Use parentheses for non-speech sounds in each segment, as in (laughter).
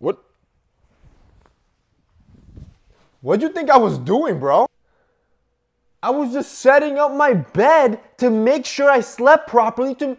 What? What'd you think I was doing, bro? I was just setting up my bed to make sure I slept properly to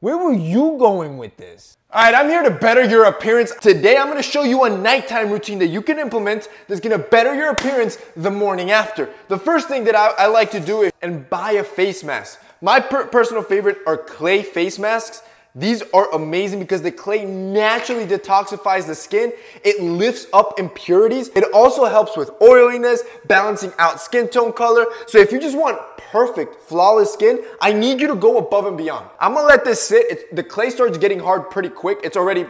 where were you going with this? All right, I'm here to better your appearance. Today, I'm gonna show you a nighttime routine that you can implement that's gonna better your appearance the morning after. The first thing that I, I like to do is and buy a face mask. My per personal favorite are clay face masks. These are amazing because the clay naturally detoxifies the skin. It lifts up impurities. It also helps with oiliness, balancing out skin tone color. So if you just want perfect, flawless skin, I need you to go above and beyond. I'm gonna let this sit. It's, the clay starts getting hard pretty quick. It's already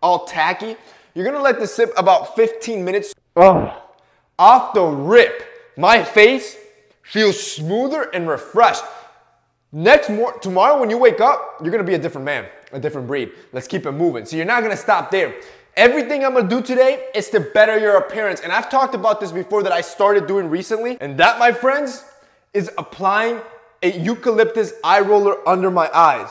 all tacky. You're gonna let this sit about 15 minutes. Oh, off the rip, my face feels smoother and refreshed. Next more tomorrow when you wake up, you're gonna be a different man, a different breed. Let's keep it moving. So you're not gonna stop there. Everything I'm gonna do today is to better your appearance. And I've talked about this before that I started doing recently. And that, my friends, is applying a eucalyptus eye roller under my eyes.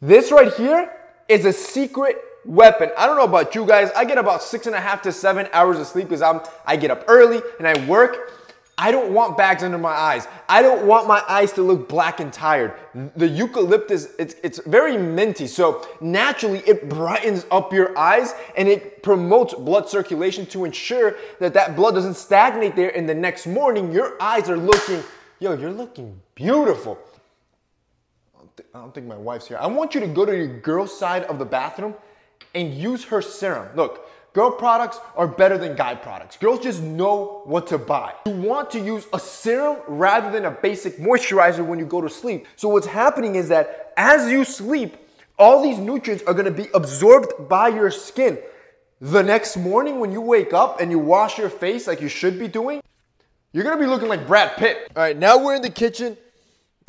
This right here is a secret weapon. I don't know about you guys. I get about six and a half to seven hours of sleep because I'm I get up early and I work. I don't want bags under my eyes. I don't want my eyes to look black and tired. The eucalyptus, it's, it's very minty, so naturally it brightens up your eyes and it promotes blood circulation to ensure that that blood doesn't stagnate there and the next morning your eyes are looking, yo, you're looking beautiful. I don't think my wife's here. I want you to go to your girl's side of the bathroom and use her serum. Look, Girl products are better than guy products. Girls just know what to buy. You want to use a serum rather than a basic moisturizer when you go to sleep. So what's happening is that as you sleep, all these nutrients are gonna be absorbed by your skin. The next morning when you wake up and you wash your face like you should be doing, you're gonna be looking like Brad Pitt. All right, now we're in the kitchen.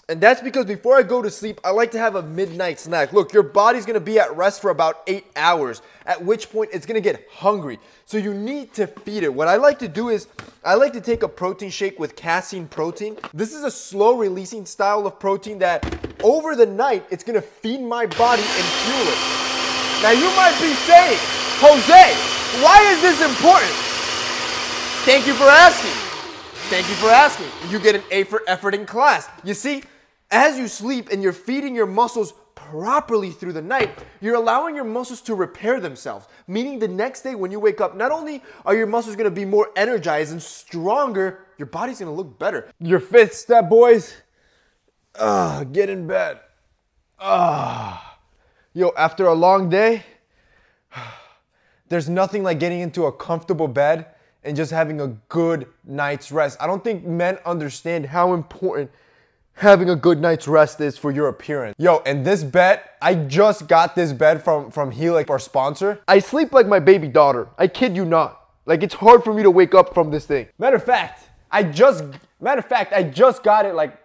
And that's because before I go to sleep, I like to have a midnight snack. Look, your body's gonna be at rest for about eight hours, at which point it's gonna get hungry. So you need to feed it. What I like to do is, I like to take a protein shake with casein protein. This is a slow releasing style of protein that over the night, it's gonna feed my body and fuel it. Now you might be saying, Jose, why is this important? Thank you for asking. Thank you for asking. You get an A for effort in class. You see, as you sleep and you're feeding your muscles properly through the night, you're allowing your muscles to repair themselves. Meaning the next day when you wake up, not only are your muscles gonna be more energized and stronger, your body's gonna look better. Your fifth step, boys, ah, get in bed. Ah. Yo, after a long day, (sighs) there's nothing like getting into a comfortable bed and just having a good night's rest. I don't think men understand how important having a good night's rest is for your appearance. Yo, and this bed, I just got this bed from, from Helix, our sponsor. I sleep like my baby daughter. I kid you not. Like it's hard for me to wake up from this thing. Matter of fact, I just, matter of fact, I just got it like,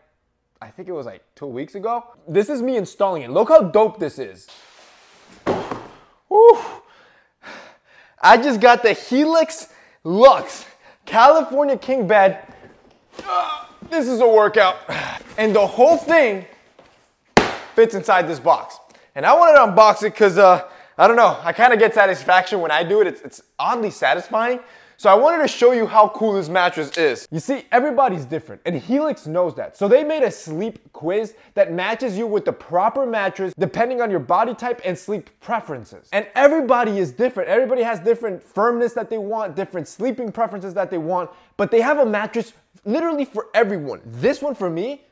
I think it was like two weeks ago. This is me installing it. Look how dope this is. Whew. I just got the Helix Lux California King bed. Uh, this is a workout. And the whole thing fits inside this box. And I wanted to unbox it because, uh, I don't know, I kind of get satisfaction when I do it. It's, it's oddly satisfying. So I wanted to show you how cool this mattress is. You see, everybody's different, and Helix knows that. So they made a sleep quiz that matches you with the proper mattress depending on your body type and sleep preferences. And everybody is different. Everybody has different firmness that they want, different sleeping preferences that they want, but they have a mattress literally for everyone. This one for me,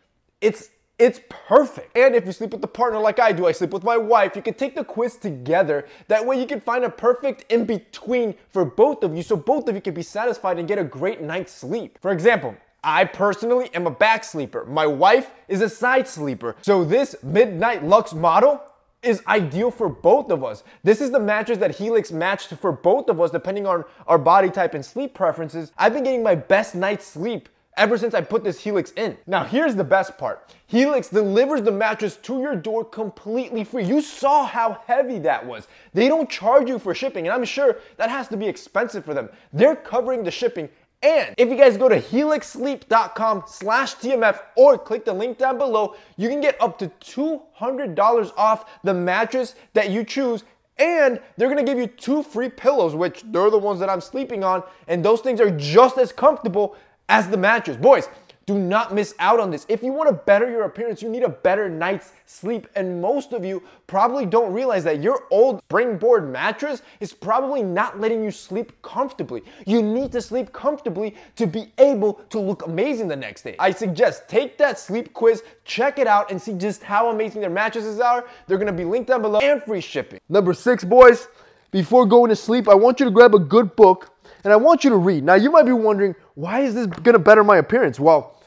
it's it's perfect. And if you sleep with a partner like I do, I sleep with my wife, you can take the quiz together. That way you can find a perfect in between for both of you so both of you can be satisfied and get a great night's sleep. For example, I personally am a back sleeper. My wife is a side sleeper. So this Midnight Lux model is ideal for both of us. This is the mattress that Helix matched for both of us depending on our body type and sleep preferences. I've been getting my best night's sleep ever since I put this Helix in. Now here's the best part. Helix delivers the mattress to your door completely free. You saw how heavy that was. They don't charge you for shipping and I'm sure that has to be expensive for them. They're covering the shipping and if you guys go to helixsleep.com slash TMF or click the link down below, you can get up to $200 off the mattress that you choose And they're gonna give you two free pillows, which they're the ones that I'm sleeping on, and those things are just as comfortable as the mattress. Boys, do not miss out on this. If you want to better your appearance, you need a better night's sleep. And most of you probably don't realize that your old springboard mattress is probably not letting you sleep comfortably. You need to sleep comfortably to be able to look amazing the next day. I suggest take that sleep quiz, check it out, and see just how amazing their mattresses are. They're gonna be linked down below and free shipping. Number six, boys, before going to sleep, I want you to grab a good book and I want you to read. Now, you might be wondering, why is this gonna better my appearance? Well,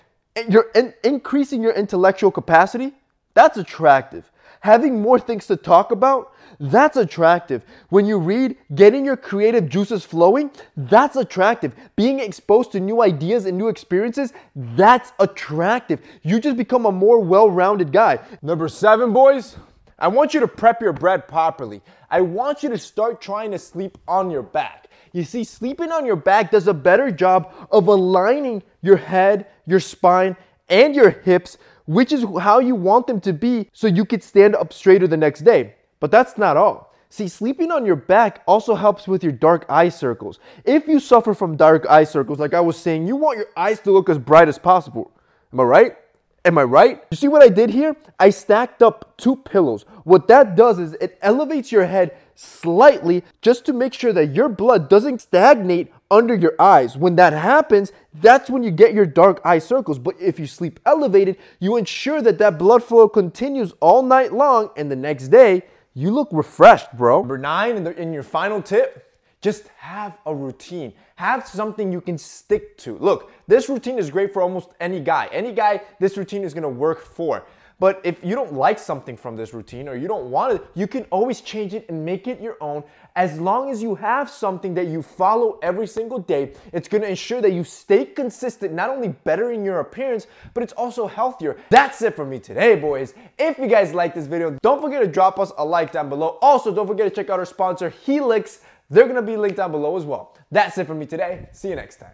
you're in, increasing your intellectual capacity, that's attractive. Having more things to talk about, that's attractive. When you read, getting your creative juices flowing, that's attractive. Being exposed to new ideas and new experiences, that's attractive. You just become a more well rounded guy. Number seven, boys, I want you to prep your bread properly. I want you to start trying to sleep on your back. You see, sleeping on your back does a better job of aligning your head, your spine, and your hips, which is how you want them to be so you could stand up straighter the next day. But that's not all. See, sleeping on your back also helps with your dark eye circles. If you suffer from dark eye circles, like I was saying, you want your eyes to look as bright as possible. Am I right? Am I right? You see what I did here? I stacked up two pillows. What that does is it elevates your head slightly just to make sure that your blood doesn't stagnate under your eyes. When that happens, that's when you get your dark eye circles. But if you sleep elevated, you ensure that that blood flow continues all night long and the next day, you look refreshed, bro. Number nine, in, in your final tip, just have a routine. Have something you can stick to. Look, this routine is great for almost any guy. Any guy, this routine is gonna work for. But if you don't like something from this routine or you don't want it, you can always change it and make it your own. As long as you have something that you follow every single day, it's gonna ensure that you stay consistent, not only bettering your appearance, but it's also healthier. That's it for me today, boys. If you guys like this video, don't forget to drop us a like down below. Also, don't forget to check out our sponsor, Helix. They're gonna be linked down below as well. That's it for me today. See you next time.